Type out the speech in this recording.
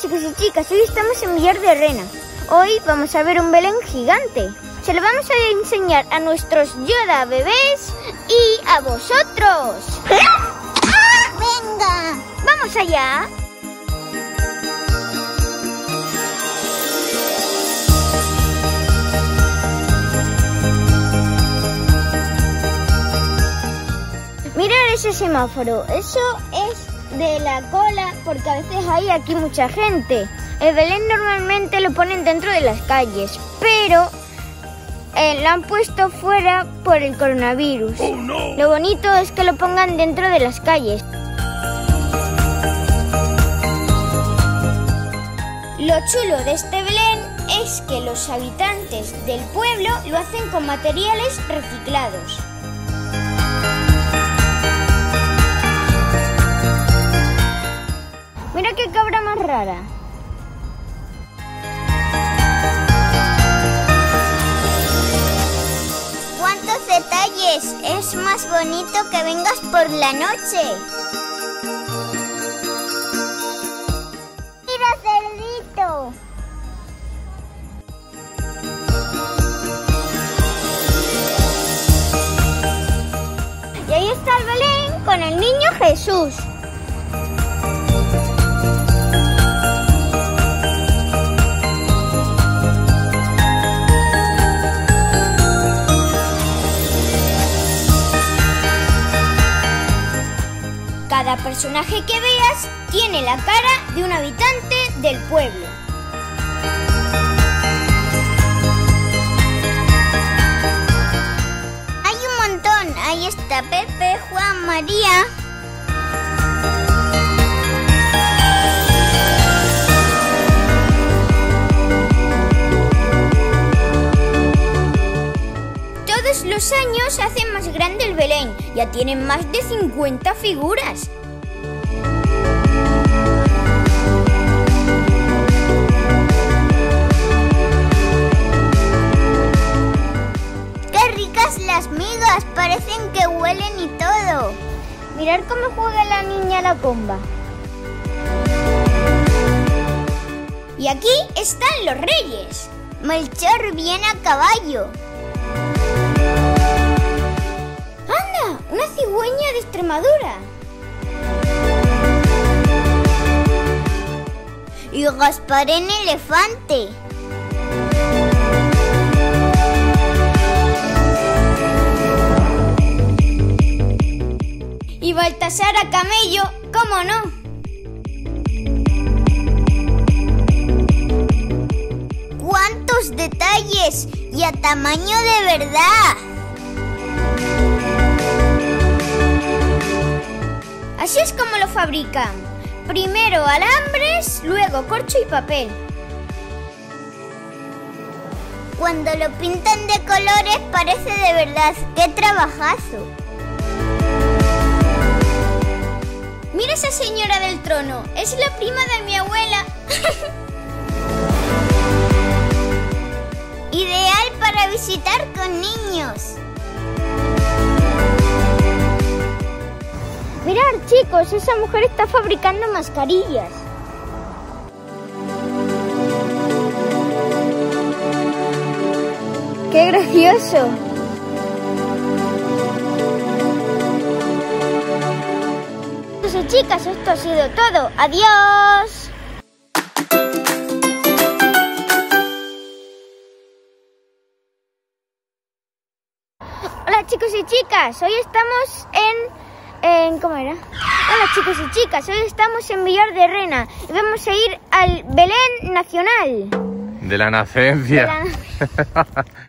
chicos y chicas, hoy estamos en Villar de Rena. Hoy vamos a ver un Belén gigante. Se lo vamos a enseñar a nuestros Yoda bebés y a vosotros. ¡Venga! ¡Vamos allá! Mirar ese semáforo, eso es de la cola porque a veces hay aquí mucha gente. El Belén normalmente lo ponen dentro de las calles, pero eh, lo han puesto fuera por el coronavirus. Lo bonito es que lo pongan dentro de las calles. Lo chulo de este Belén es que los habitantes del pueblo lo hacen con materiales reciclados. Es más bonito que vengas por la noche. ¡Mira, cerdito! Y ahí está el Belén con el niño Jesús. Personaje que veas tiene la cara de un habitante del pueblo. Hay un montón. Ahí está Pepe, Juan, María. Todos los años se hace más grande el Belén. Ya tienen más de 50 figuras. ¡Qué ricas las migas! Parecen que huelen y todo. Mirar cómo juega la niña la comba. Y aquí están los reyes. Melchor viene a caballo. ¡Anda! Una cigüeña de Extremadura. Y Gaspar en elefante. Y Baltasar a camello, ¿cómo no? ¡Cuántos detalles! Y a tamaño de verdad. Así es como lo fabrican. Primero alambres, luego corcho y papel. Cuando lo pintan de colores parece de verdad. ¡Qué trabajazo! Mira esa señora del trono, es la prima de mi abuela. Ideal para visitar con niños. Chicos, esa mujer está fabricando mascarillas. ¡Qué gracioso! Y chicas, esto ha sido todo. ¡Adiós! Hola chicos y chicas, hoy estamos en, en ¿cómo era? Hola chicos y chicas, hoy estamos en Villar de Rena y vamos a ir al Belén Nacional. De la nacencia. De la-